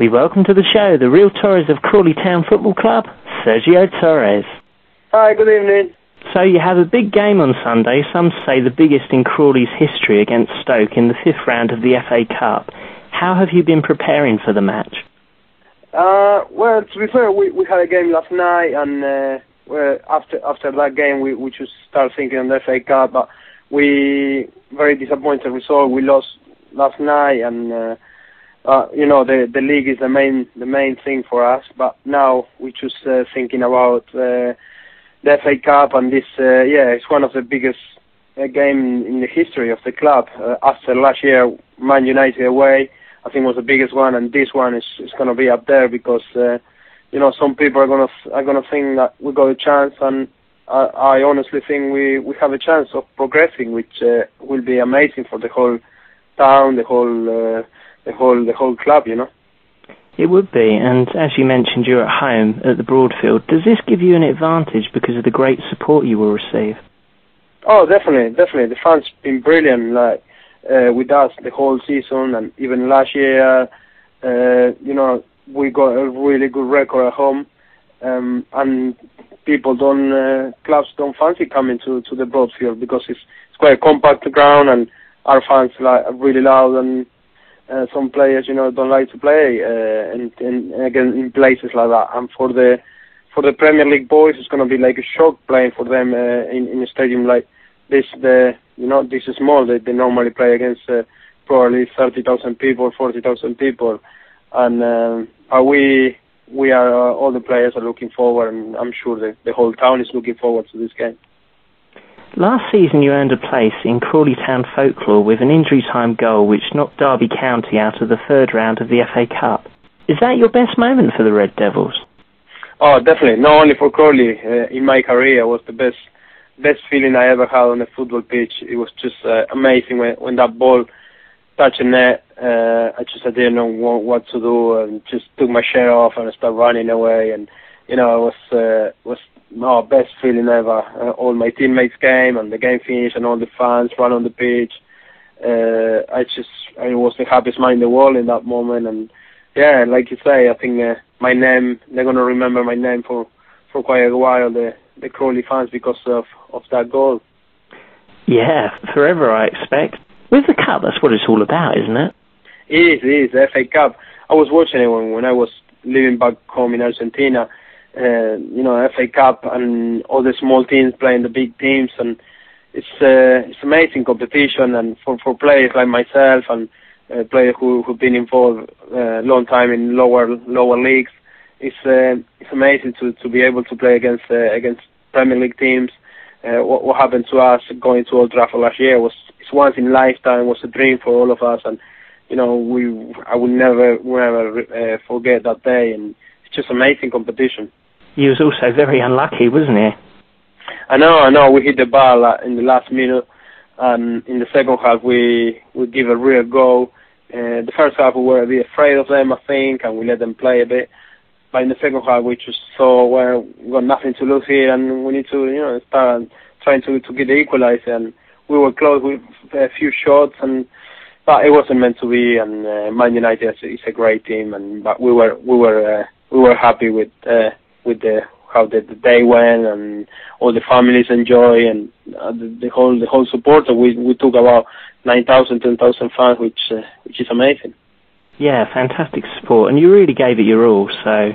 We welcome to the show the real Torres of Crawley Town Football Club, Sergio Torres. Hi, good evening. So you have a big game on Sunday, some say the biggest in Crawley's history against Stoke in the fifth round of the FA Cup. How have you been preparing for the match? Uh, well, to be fair, we, we had a game last night, and uh, well, after after that game, we, we just start thinking on the FA Cup. But we very disappointed result. We lost last night, and uh, uh, you know the the league is the main the main thing for us. But now we're just uh, thinking about uh, the FA Cup, and this uh, yeah, it's one of the biggest uh, game in the history of the club. Uh, after last year, Man United away, I think was the biggest one, and this one is is going to be up there because uh, you know some people are going to are going to think that we got a chance, and I, I honestly think we we have a chance of progressing, which uh, will be amazing for the whole town, the whole uh, the whole the whole club, you know. It would be, and as you mentioned, you're at home at the Broadfield. Does this give you an advantage because of the great support you will receive? Oh, definitely, definitely. The fans been brilliant, like uh, with us the whole season, and even last year. Uh, you know, we got a really good record at home, um, and people don't, uh, clubs don't fancy coming to to the Broadfield because it's it's quite a compact ground, and our fans like are really loud and uh, some players, you know, don't like to play uh, in, in again in places like that. And for the for the Premier League boys, it's going to be like a shock playing for them uh, in in a stadium like this. The you know this is small. They they normally play against uh, probably thirty thousand people, forty thousand people, and um, uh, we we are uh, all the players are looking forward, and I'm sure the the whole town is looking forward to this game. Last season, you earned a place in Crawley Town folklore with an injury time goal which knocked Derby County out of the third round of the FA Cup. Is that your best moment for the Red Devils? Oh, definitely. Not only for Crawley. Uh, in my career, was the best best feeling I ever had on a football pitch. It was just uh, amazing when when that ball touched the net. Uh, I just I didn't know what, what to do and just took my shirt off and I started running away and you know it was uh, was no, best feeling ever. Uh, all my teammates came and the game finished and all the fans ran on the pitch. Uh, I just, I was the happiest man in the world in that moment. And yeah, like you say, I think uh, my name, they're going to remember my name for, for quite a while, the, the Crawley fans, because of, of that goal. Yeah, forever, I expect. With the Cup, that's what it's all about, isn't it? It is, it is, the FA Cup. I was watching it when, when I was living back home in Argentina uh, you know, FA Cup and all the small teams playing the big teams, and it's uh, it's amazing competition. And for for players like myself and uh, players who who've been involved a uh, long time in lower lower leagues, it's uh, it's amazing to to be able to play against uh, against Premier League teams. Uh, what, what happened to us going to Old Trafford last year was it's once in a lifetime was a dream for all of us, and you know we I will never never uh, forget that day, and it's just amazing competition. He was also very unlucky, wasn't he? I know, I know. We hit the ball uh, in the last minute. Um, in the second half, we we give a real go. Uh, the first half, we were a bit afraid of them, I think, and we let them play a bit. But in the second half, we just saw well, we got nothing to lose here, and we need to, you know, start trying to to get the equalizer. And we were close with a few shots, and but it wasn't meant to be. And uh, Man United is a great team, and but we were we were uh, we were happy with. Uh, with the how the, the day went and all the families enjoy and uh, the, the whole the whole support. We we took about 9,000, 10,000 fans, which uh, which is amazing. Yeah, fantastic support, and you really gave it your all. So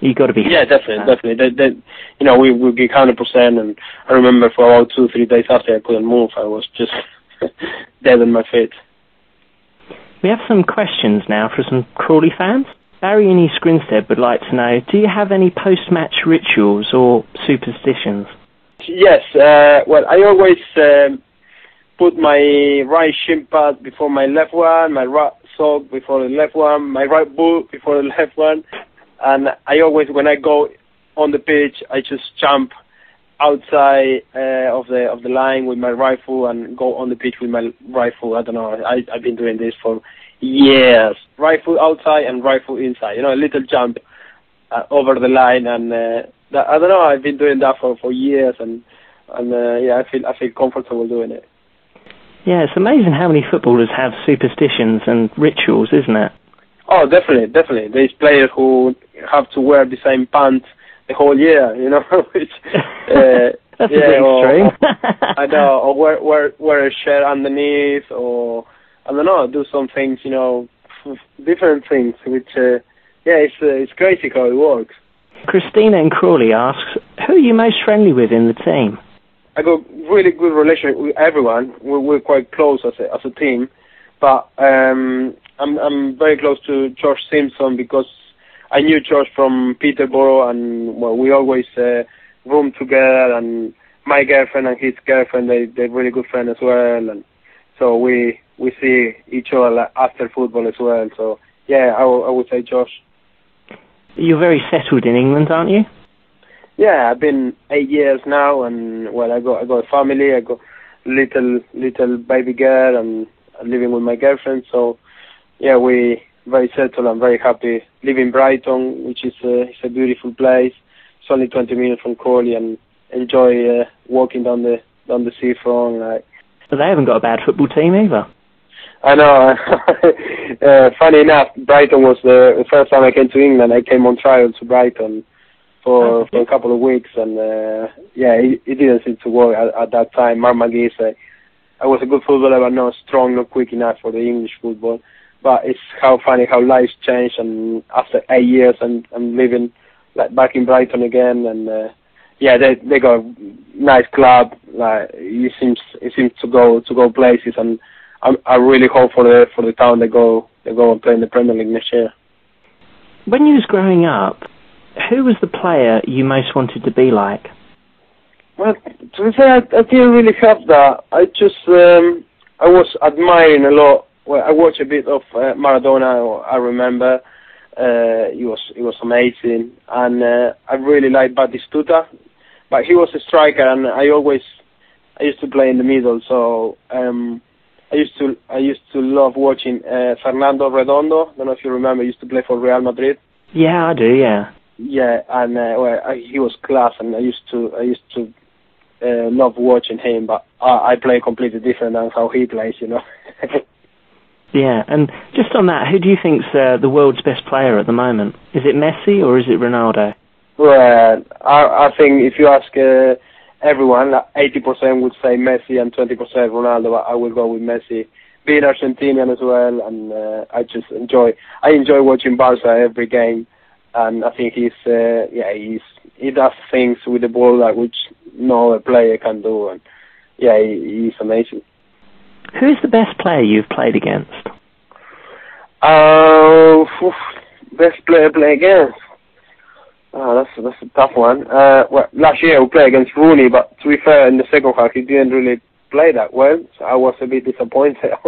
you got to be. Yeah, definitely, definitely. That, that, you know, we we give hundred percent, and I remember for about two, three days after I couldn't move, I was just dead on my feet. We have some questions now for some Crawley fans. Barry East Grinstead would like to know, do you have any post-match rituals or superstitions? Yes, uh, well, I always um, put my right shin pad before my left one, my right sock before the left one, my right boot before the left one, and I always, when I go on the pitch, I just jump outside uh, of the of the line with my rifle and go on the pitch with my rifle. I don't know. I I've been doing this for Yes, right foot outside and right foot inside. You know, a little jump uh, over the line, and uh, that, I don't know. I've been doing that for for years, and and uh, yeah, I feel I feel comfortable doing it. Yeah, it's amazing how many footballers have superstitions and rituals, isn't it? Oh, definitely, definitely. There's players who have to wear the same pants the whole year, you know. Which, uh, That's yeah, a bit or, extreme. I know, or wear wear wear a shirt underneath, or I don't know, do some things, you know, different things. Which, uh, yeah, it's uh, it's crazy how it works. Christina and Crawley asks, who are you most friendly with in the team? I got really good relationship with everyone. We're, we're quite close as a as a team, but um, I'm I'm very close to Josh Simpson because I knew Josh from Peterborough, and well, we always uh, room together. And my girlfriend and his girlfriend, they they're really good friends as well, and so we we see each other after football as well. So yeah, I, w- I would say Josh. You're very settled in England, aren't you? Yeah, I've been eight years now, and well, I got I got a family. I got little little baby girl, and I'm living with my girlfriend. So yeah, we very settled. I'm very happy. Live in Brighton, which is a, it's a beautiful place. It's only 20 minutes from Crawley, and enjoy uh, walking down the down the seafront. Like, But they haven't got a bad football team either. I know. uh, funny enough, Brighton was the, the first time I came to England. I came on trial to Brighton for Okay. for a couple of weeks, and uh, yeah, it, it didn't seem to work at, at that time. Mark McGhee said I was a good footballer, but not strong, not quick enough for the English football. But it's how funny how lives changed, and after eight years, I'm I'm living like back in Brighton again, and uh, yeah, they they got a nice club. Like it seems it seems to go to go places, and I I really hope for the for the town they go they go and play in the Premier League next year. When you was growing up, who was the player you most wanted to be like? Well, to be fair, I, I didn't really have that. I just um, I was admiring a lot. Well, I watched a bit of uh, Maradona. I remember uh, he was he was amazing, and uh, I really liked Batistuta, but he was a striker, and I always I used to play in the middle. So um, I used to I used to love watching uh, Fernando Redondo. I don't know if you remember. He used to play for Real Madrid. Yeah, I do. Yeah. Yeah, and uh, well, I, he was class, and I used to I used to uh, love watching him. But I, I play completely different than how he plays, you know. Yeah, and just on that, who do you think's uh, the world's best player at the moment? Is it Messi or is it Ronaldo? well, I, I think if you ask uh, everyone, eighty percent would say Messi and twenty percent Ronaldo. But I will go with Messi. Being Argentinian as well, and uh, I just enjoy I enjoy watching Barca every game, and I think he's uh, yeah he's he does things with the ball that which no other player can do, and yeah he, he's amazing. Who's the best player you've played against? Uh, best player play against. Oh, that's that's a tough one. Uh, well, last year we played against Rooney, but to be fair, in the second half he didn't really play that well, so I was a bit disappointed.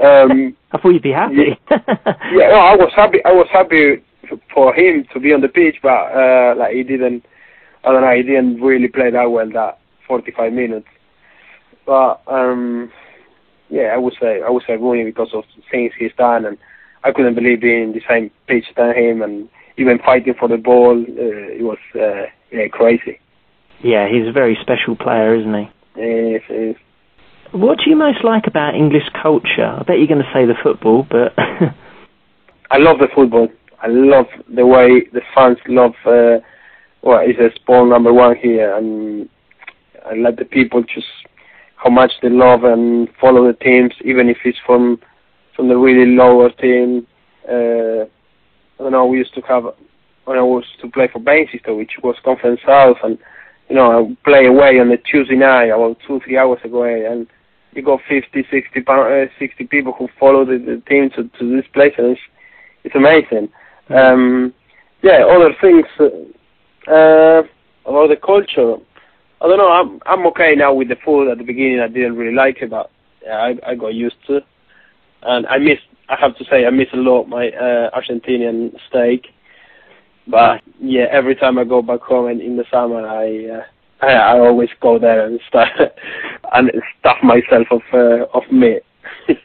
um, I thought you'd be happy. yeah, no, I was happy. I was happy for him to be on the pitch, but uh, like he didn't. I don't know. He didn't really play that well that 45 minutes. But um, yeah, I would say I would say Rooney because of things he's done, and I couldn't believe being in the same pitch than him, and even fighting for the ball. Uh, it was uh, yeah crazy. yeah, he's a very special player, isn't he? Yes, yes. What do you most like about English culture? I bet you're going to say the football, but I love the football. I love the way the fans love. Uh, well, it's a sport number one here, and I let the people just how much they love and follow the teams, even if it's from from the really lower team. Uh, I don't know. We used to have when I was to play for Basingstoke, which was Conference South, and you know, I would play away on a Tuesday night, about two three hours away, and you got 50, 60, pound, uh, 60 people who follow the, the team to, to this place, and it's, it's amazing. Um, yeah, other things uh, about the culture. I don't know. I'm I'm okay now with the food. At the beginning, I didn't really like it, but yeah, I I got used to. And I miss. I have to say, I miss a lot my uh, Argentinian steak. But yeah, every time I go back home and in the summer, I uh, I, I always go there and stuff and stuff myself of uh, of meat. so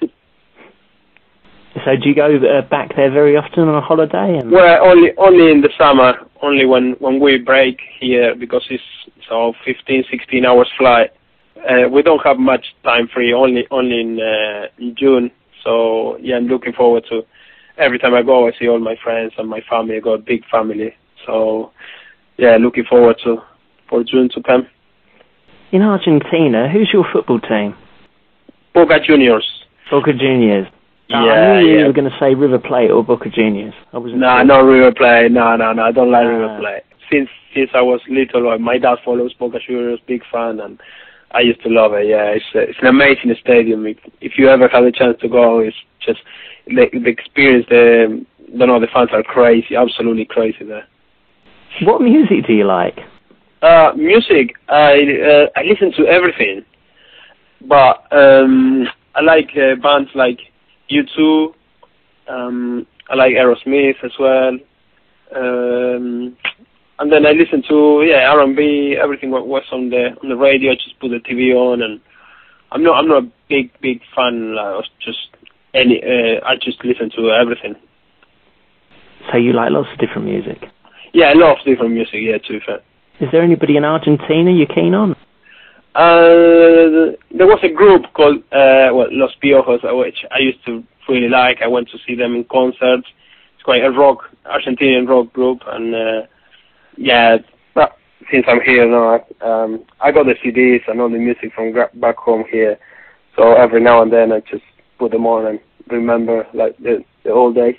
do you go uh, back there very often on a holiday? And Well, only only in the summer, only when when we break here because it's so 15, 16 hours flight. Uh, we don't have much time free, only only in, uh, in June. So yeah, I'm looking forward to every time I go, I see all my friends and my family. I got a big family, so yeah, looking forward to for June to come. In Argentina, who's your football team? Boca Juniors. Boca Juniors. Yeah, I knew you yeah. were going to say River Plate or Boca Juniors. I wasn't. No, no River Plate. No, no, no. I don't like Ah. River Plate. Since since I was little, uh, my dad follows Boca Juniors, big fan, and I used to love it. Yeah, it's uh, it's an amazing stadium. If, if you ever have a chance to go, it's just the, the experience. The don't know the fans are crazy, absolutely crazy there. What music do you like? Uh, music, I uh, I listen to everything, but um, I like uh, bands like U2. Um, I like Aerosmith as well, um, and then I listen to yeah R&B. Everything what was on the on the radio. I just put the TV on, and I'm not I'm not a big big fan like, of just any. Uh, I just listen to everything. So you like lots of different music. Yeah, I love different music. Yeah, to be fair. Is there anybody in Argentina you're keen on? Uh, there was a group called uh, well Los Piojos, uh, which I used to really like. I went to see them in concerts. It's quite a rock Argentinian rock group, and uh, yeah, but since I'm here now, um, I got the CDs and all the music from back home here. So every now and then I just put them on and remember like the the old days.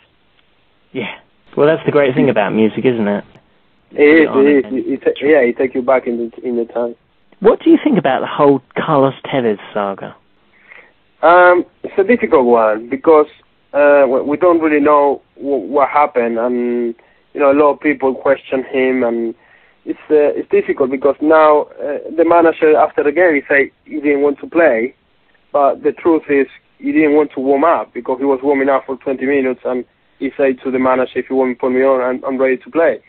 Yeah. Well, that's the great thing about music, isn't it? It is, it is. it. It, yeah, it take you back in the in the time. What do you think about the whole Carlos Tevez saga? Um, it's a difficult one because uh, we we don't really know what happened, and you know a lot of people question him, and it's uh, it's difficult because now uh, the manager after the game he say he didn't want to play, but the truth is he didn't want to warm up because he was warming up for 20 minutes, and he said to the manager, if you want to put me on, I'm, I'm ready to play.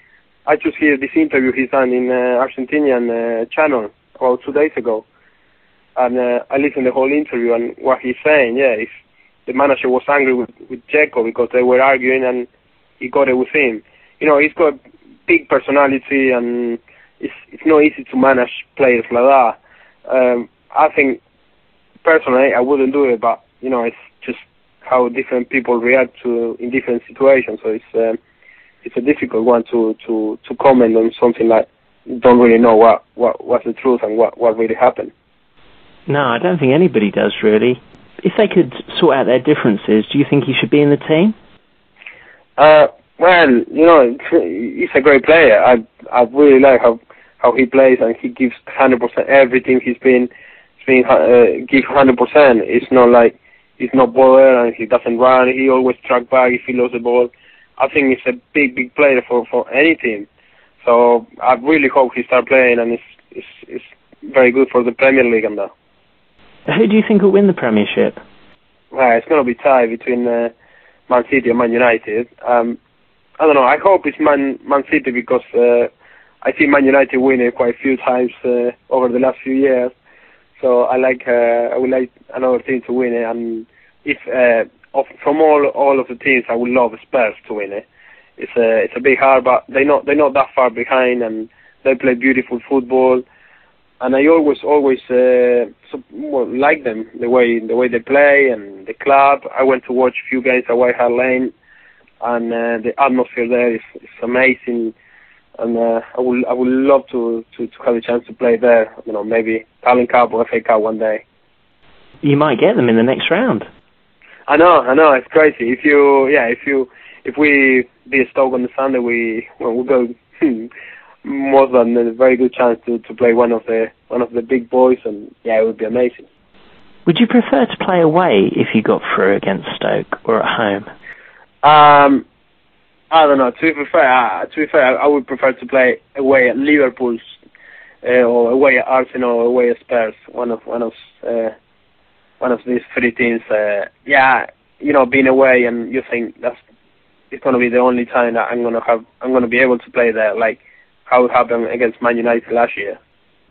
I just hear this interview he's done in uh, Argentinian uh, channel about two days ago and uh, I listened to the whole interview and what he's saying. Yeah, if the manager was angry with with Dzeko because they were arguing and he got it with him. You know, he's got big personality and it's it's not easy to manage players like that. Um, I think personally I wouldn't do it, but you know, it's just how different people react to in different situations. So it's um, it's a difficult one to to to comment on something like don't really know what what what's the truth and what what really happened. No, I don't think anybody does really. If they could sort out their differences, do you think he should be in the team? Uh, well, you know, he's a great player. I I really like how how he plays and he gives hundred percent everything he's been he's been uh, give hundred percent. It's not like he's not baller and he doesn't run. He always track back if he loses the ball. I think he's a big big player for for any team. So I really hope he start playing and it's it's it's very good for the Premier League and that. Who do you think will win the Premiership? Well, it's going to be tied between uh, Man City and Man United. Um, I don't know. I hope it's Man Man City because uh, I see Man United winning quite a few times uh, over the last few years. So I like uh, I would like another team to win it. And if uh, of, from all all of the teams, I would love Spurs to win it. It's a it's a big hard, but they not they're not that far behind, and they play beautiful football and I always always uh, well, like them the way the way they play and the club. I went to watch a few games at White Hart Lane, and uh, the atmosphere there is, is amazing. And uh, I would I would love to, to to have a chance to play there. You know, maybe Carling Cup or FA Cup one day. You might get them in the next round. I know, I know, it's crazy. If you, yeah, if you, if we be Stoke on the Sunday, we well, we go more than a very good chance to to play one of the one of the big boys, and yeah, it would be amazing. Would you prefer to play away if you got through against Stoke or at home? Um, I don't know. To be fair, to be fair, I would prefer to play away at Liverpool's uh, or away at Arsenal or away at Spurs. One of one of uh, one of these three teams. Uh, yeah, you know, being away and you think that's it's going to be the only time that I'm going to have I'm going to be able to play there, like how it happened against Man United last year.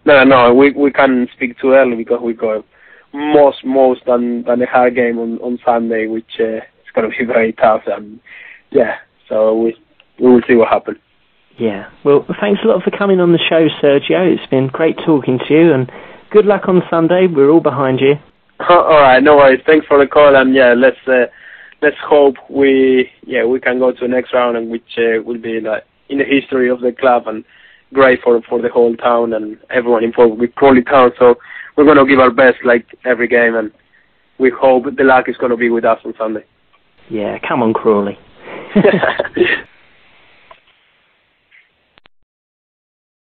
No, no, we we can't speak too early because we got most most than than the hard game on on Sunday, which uh, going to be very tough. And yeah, so we we will see what happens. Yeah. Well, thanks a lot for coming on the show, Sergio. It's been great talking to you, and good luck on Sunday. We're all behind you. All right, no worries. Thanks for the call, and yeah, let's uh, let's hope we yeah we can go to the next round and which uh, will be like in the history of the club and great for for the whole town and everyone involved with Crawley Town. So we're going to give our best like every game, and we hope the luck is going to be with us on Sunday. Yeah, come on, Crawley.